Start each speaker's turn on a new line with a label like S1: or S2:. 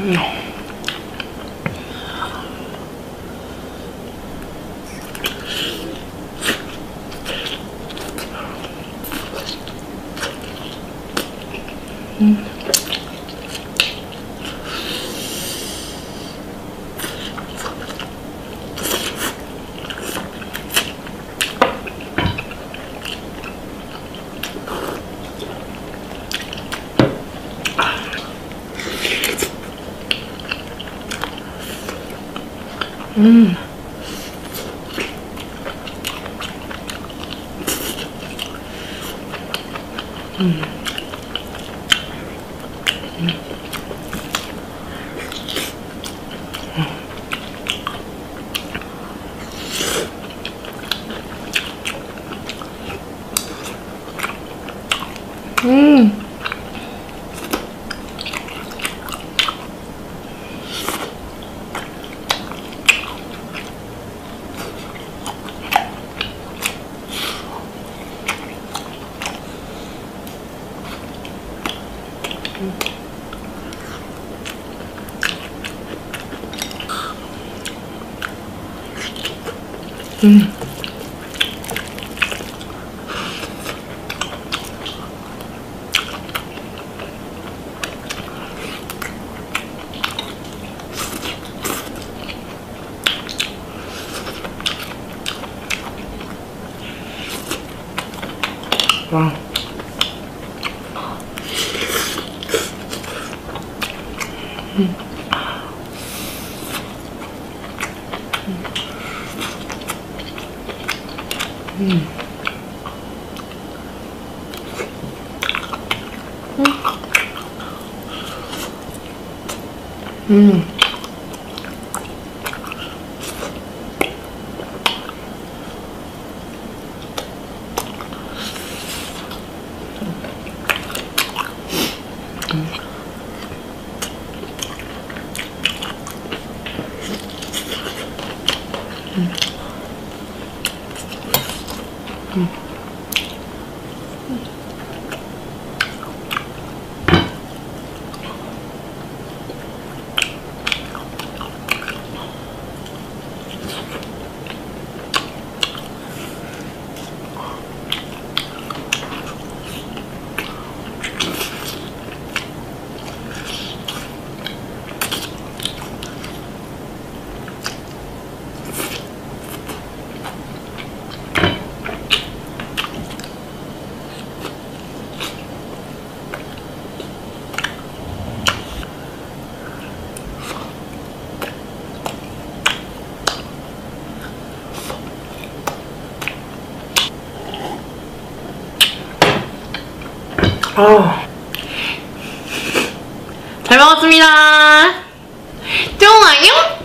S1: 嗯嗯 음. 음. 음. 와. 음. 음. 음. 음. 음. 아.
S2: 잘 먹었습니다. 좋아요?